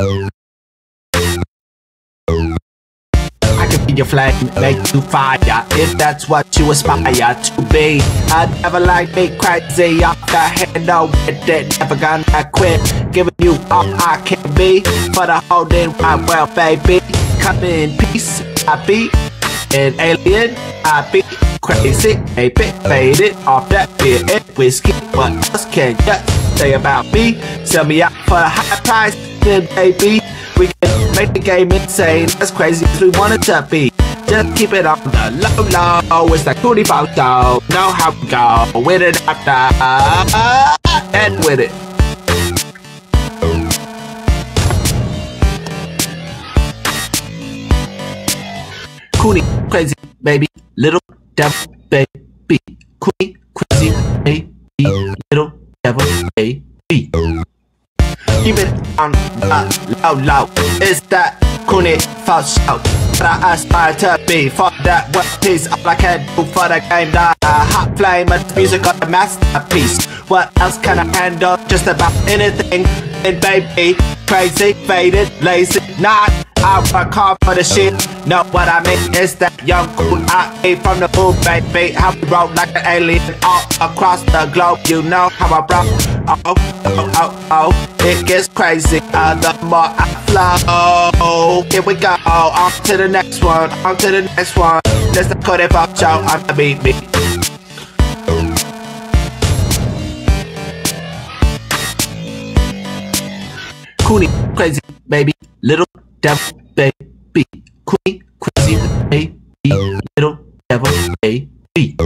I can be your flame, make you fire If that's what you aspire to be. I never like me crazy Off the handle with it, never gonna quit. Giving you all I can be For the whole wide world, baby. Come in peace, I be an alien I be crazy, baby Faded off that beer and whiskey. What else can you say about me? Sell me out for a high price, then baby we can make the game insane, as crazy as we want it to be. Just keep it on the low low, it's like booty photo. Know how we go, with it after, and with it. Kuhnie, crazy baby, little devil baby. Kuhnie, crazy baby, Keep it on uh, the low low. It's that Kuhnie false out? But I aspire to be for that one piece. All I can do for the game, the hot flame of music of the masterpiece. What else can I handle? Just about anything. And baby, crazy, faded, lazy, not. I work hard for the shit. Know what I mean? It's that young cool I came from the moon, baby. How we roll like an alien all across the globe. You know how I rock. Oh, oh, oh, oh. It gets crazy. Uh, the more I flow. Here we go. On to the next one. On to the next one. Let's cut it off, show. I'm the beat me. Kuhnie, crazy baby, little devil baby. Kuhnie, crazy baby, little devil baby.